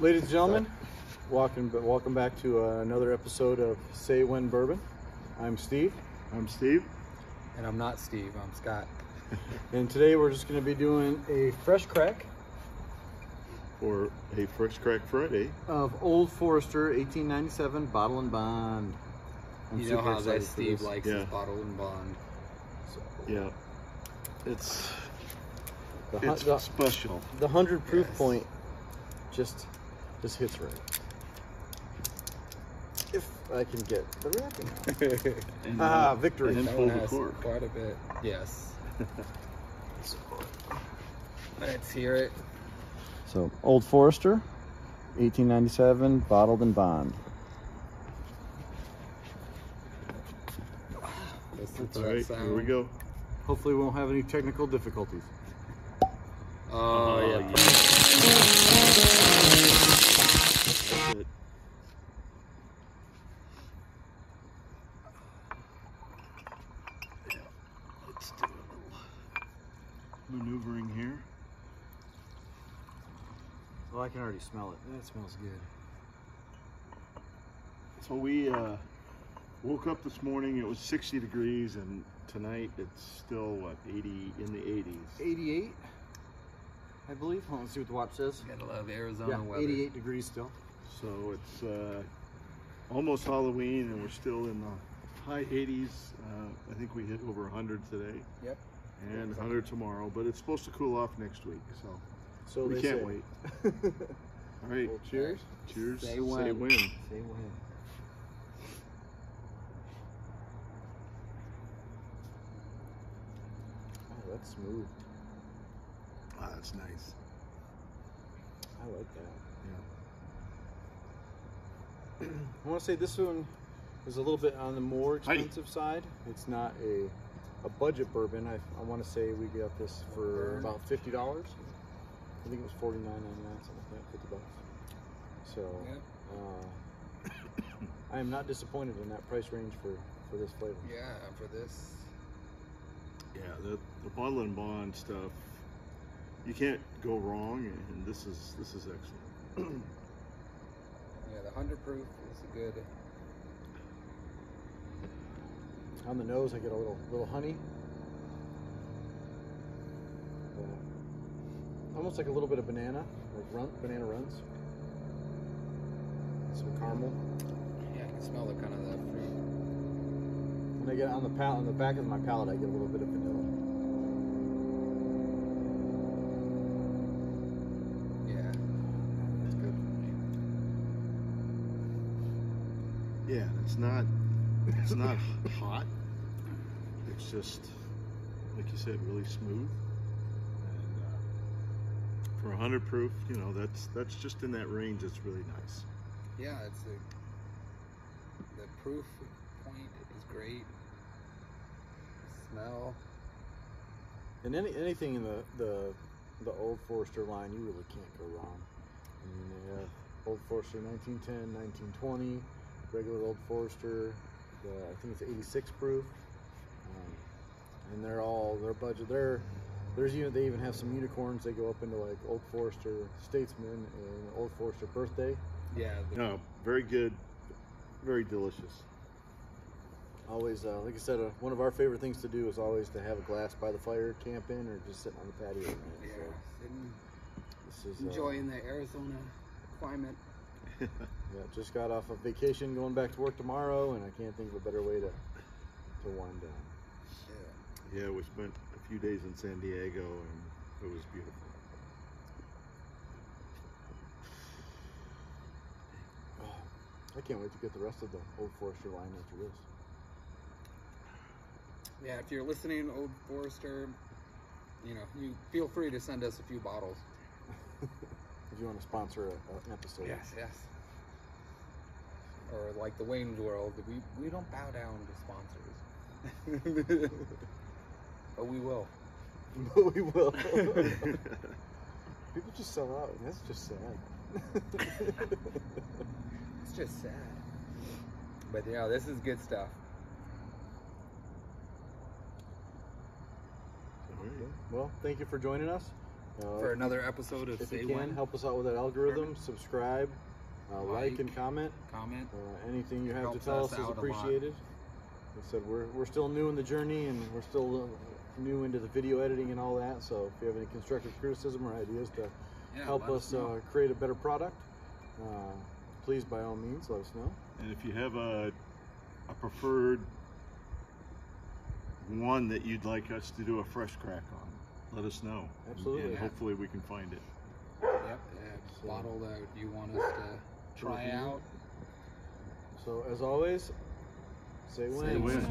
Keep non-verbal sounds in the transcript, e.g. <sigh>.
gentlemen, welcome, welcome back to uh, another episode of Say When Bourbon. I'm Steve, I'm Steve. And I'm not Steve, I'm Scott. <laughs> and today we're just going to be doing a fresh crack Or a Fresh Crack Friday. of Old Forester 1897 Bottle in Bond. I'm you know how that Steve likes Yeah. his bottle in bond. Yeah. It's The, it's the, special. the 100 proof Yes. point just, just hits right. If I can get the wrapping out. <laughs> Ah, victory. And then pull the has cork. quite a bit. Yes. <laughs> Let's hear it. So, Old Forester 1897 Bottled in Bond. Listen to All right, sound. here we go. Hopefully, we won't have any technical difficulties. Oh, yeah. That's it. Yeah, Let's do a little maneuvering here. Well, I can already smell it. That smells good. So we uh, woke up this morning. It was 60 degrees, and tonight it's still what 80 in the 80s. 88, I believe. Hold on, let's see what the watch says. Gotta love Arizona Yeah, weather. 88 degrees still. So it's uh, almost Halloween, and we're still in the high 80s. Uh, I think we hit over 100 today, Yep. and 100 tomorrow. But it's supposed to cool off next week, so So we can't say. wait. <laughs> All right, well, cheers. cheers. Say Say when. when. Say when. Oh, that's smooth. That's nice. I like that. Yeah. <clears throat> I want to say this one is a little bit on the more Hi. expensive side. It's not a a budget bourbon. I, I want to say we got this for about fifty dollars. I think it was forty nine ninety nine, something like that, fifty bucks. So Yep. uh, <coughs> I am not disappointed in that price range for for this flavor. Yeah, for this. Yeah, the the bottle in bond stuff, you can't go wrong, and this is this is excellent. Yeah, the 100 proof is a good. On the nose, I get a little little honey. Almost like a little bit of banana, like run, banana runs. Some caramel. Yeah, I can smell the kind of the fruit. And I get on the palate, on the back of my palate, I get a little bit of vanilla. Yeah. That's good. Yeah, it's not it's not <laughs> hot. It's just like you said, really smooth. And uh, for 100 proof, you know, that's that's just in that range. It's really nice. Yeah, it's a, the proof point is great. Smell. And any anything in the the the Old Forester line, you really can't go wrong. I mean, they have Old Forester 1910, 1920, regular Old Forester. The, I think it's 86 proof. Um, and they're all their budget. They're there's even they even have some unicorns. They go up into like Old Forester Statesman and Old Forester Birthday. Yeah. No, very good, very delicious. Always, uh, like I said, uh, one of our favorite things to do is always to have a glass by the fire, camping, or just sitting on the patio. at night. yeah. So Sitting, this is uh, enjoying the Arizona climate. <laughs> Yeah, just got off of vacation, going back to work tomorrow, and I can't think of a better way to to wind down. Yeah. Yeah, we spent a few days in San Diego, and it was beautiful. <sighs> I can't wait to get the rest of the Old Forester line after this. Yeah, if you're listening, Old Forester, you know, you feel free to send us a few bottles. <laughs> If you want to sponsor a, an episode, yes. yes. Or like the Wayne's World, we we don't bow down to sponsors, <laughs> but we will. <laughs> but we will. <laughs> People just sell out, and that's just sad. It's just sad. But yeah, this is good stuff. Well, thank you for joining us. Uh, For another episode of if Say you can, When. help us out with that algorithm. Subscribe, Uh, like, Like. and comment. Comment. Uh, anything you have to tell us us is out a lot. appreciated. Like I said, we're, we're still new in the journey and we're still uh, new into the video editing and all that. So if you have any constructive criticism or ideas to Yeah, help let us uh, create a better product, uh, please by all means let us know. And if you have a, a preferred one that you'd like us to do a fresh crack on, let us know. Absolutely. And, and hopefully we can find it. Yep, a bottle that you want us to try out. So as always, say when. Say when.